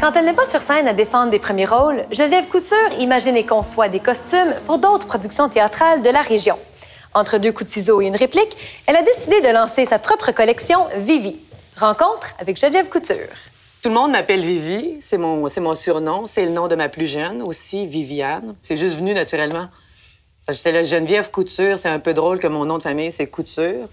Quand elle n'est pas sur scène à défendre des premiers rôles, Geneviève Couture imagine et conçoit des costumes pour d'autres productions théâtrales de la région. Entre deux coups de ciseaux et une réplique, elle a décidé de lancer sa propre collection Vivi. Rencontre avec Geneviève Couture. Tout le monde m'appelle Vivi, c'est mon, surnom, c'est le nom de ma plus jeune aussi, Viviane. C'est juste venu naturellement. J'étais là, Geneviève Couture, c'est un peu drôle que mon nom de famille, c'est Couture.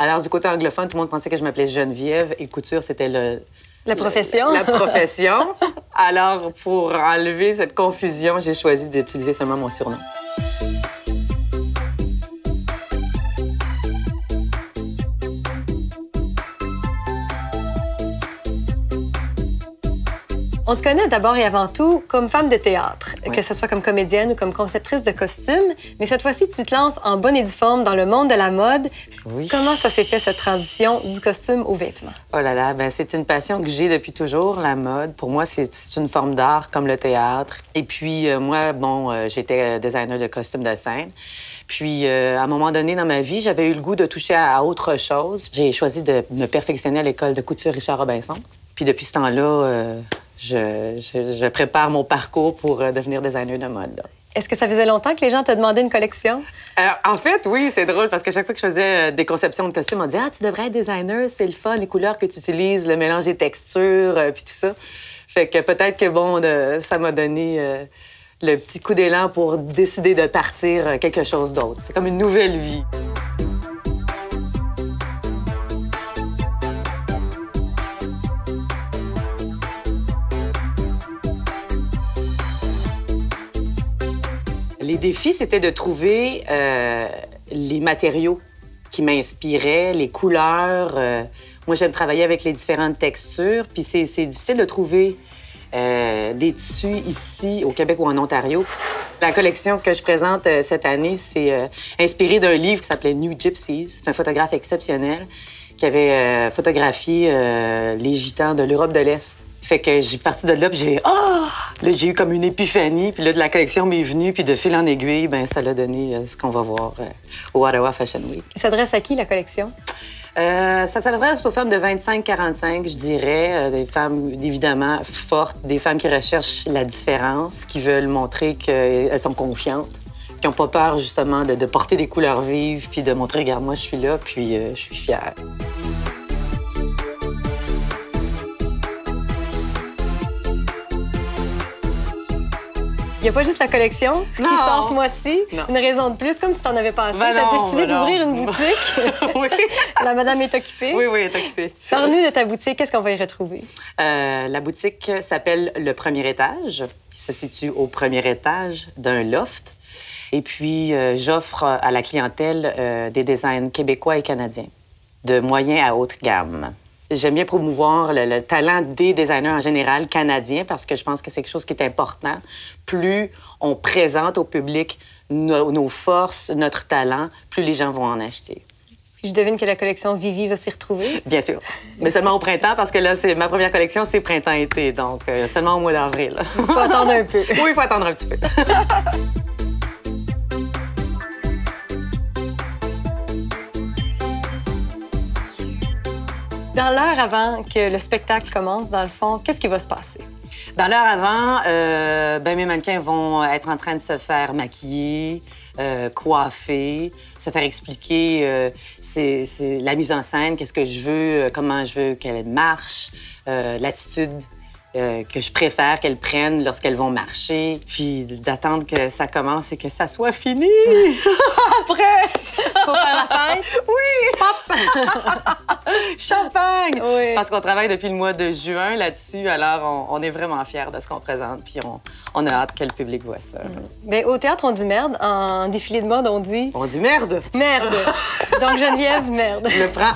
Alors, du côté anglophone, tout le monde pensait que je m'appelais Geneviève et Couture, c'était le... La profession. La profession. Alors, pour enlever cette confusion, j'ai choisi d'utiliser seulement mon surnom. On te connaît d'abord et avant tout comme femme de théâtre, que ce soit comme comédienne ou comme conceptrice de costumes. Mais cette fois-ci, tu te lances en bonne et due forme dans le monde de la mode. Oui. Comment ça s'est fait, cette transition du costume au vêtement? Oh là là, ben c'est une passion que j'ai depuis toujours, la mode. Pour moi, c'est une forme d'art comme le théâtre. Et puis, euh, moi, bon, euh, j'étais euh, designer de costumes de scène. Puis, euh, à un moment donné dans ma vie, j'avais eu le goût de toucher à, à autre chose. J'ai choisi de me perfectionner à l'école de couture Richard Robinson. Puis, depuis ce temps-là, euh, je, je- je prépare mon parcours pour euh, devenir designer de mode. Est-ce que ça faisait longtemps que les gens te demandaient une collection? Euh, en fait, oui, c'est drôle parce que chaque fois que je faisais euh, des conceptions de costumes, on disait Ah, tu devrais être designer, c'est le fun, les couleurs que tu utilises, le mélange des textures, euh, puis tout ça. Fait que peut-être que, bon, ça m'a donné le petit coup d'élan pour décider de partir quelque chose d'autre. C'est comme une nouvelle vie. Les défis, c'était de trouver euh, les matériaux qui m'inspiraient, les couleurs. euh. moi, j'aime travailler avec les différentes textures, puis c'est difficile de trouver euh, des tissus ici, au Québec ou en Ontario. La collection que je présente cette année, c'est euh, inspiré d'un livre qui s'appelait New Gypsies. C'est un photographe exceptionnel qui avait photographié les gitans de l'Europe de l'Est. Fait que j'ai parti de là, j'ai ah, là j'ai eu comme une épiphanie, puis là de la collection m'est venue, puis de fil en aiguille, ben ça l'a donné euh, ce qu'on va voir euh, au Ottawa Fashion Week. Il s'adresse à qui, la collection? Euh, ça s'adresse aux femmes de 25-45, je dirais, des femmes évidemment fortes, des femmes qui recherchent la différence, qui veulent montrer qu'elles sont confiantes, qui n'ont pas peur justement de, de porter des couleurs vives, puis de montrer, regarde, moi je suis là, puis je suis fière. N'y a pas juste la collection? Qui Non. sort ce mois-ci. Une raison de plus, comme si tu en avais pas assez. Ben tu as non, décidé ben d'ouvrir une boutique. oui. la madame est occupée. oui, oui, elle est occupée. Parle-nous de ta boutique. Qu'est-ce qu'on va y retrouver? Euh, la boutique s'appelle Le Premier Étage. Il se situe au premier étage d'un loft. Et puis, euh, j'offre à la clientèle euh, des designs québécois et canadiens, de moyen à haute gamme. J'aime bien promouvoir le, le talent des designers en général canadiens parce que je pense que c'est quelque chose qui est important. Plus on présente au public no- nos forces, notre talent, plus les gens vont en acheter. Je devine que la collection Vivi va s'y retrouver. Bien sûr. Mais seulement au printemps, parce que là, c'est ma première collection, c'est printemps-été, donc euh, seulement au mois d'avril. Il faut attendre un peu. oui, il faut attendre un petit peu. Dans l'heure avant que le spectacle commence, dans le fond, qu'est-ce qui va se passer? Dans l'heure avant, euh, ben, mes mannequins vont être en train de se faire maquiller, euh, coiffer, se faire expliquer euh, c'est, la mise en scène, qu'est-ce que je veux, comment je veux qu'elle marche, l'attitude euh, que je préfère qu'elles prennent lorsqu'elles vont marcher, puis d'attendre que ça commence et que ça soit fini. Après, Faut faire la fête? oui, Hop! champagne! Oui. Parce qu'on travaille depuis le mois de juin là-dessus, alors on, on est vraiment fiers de ce qu'on présente, puis on, on a hâte que le public voit ça. Bien, au théâtre, on dit merde. En défilé de mode, on dit On dit merde! merde. Donc, Geneviève, merde. Je le prends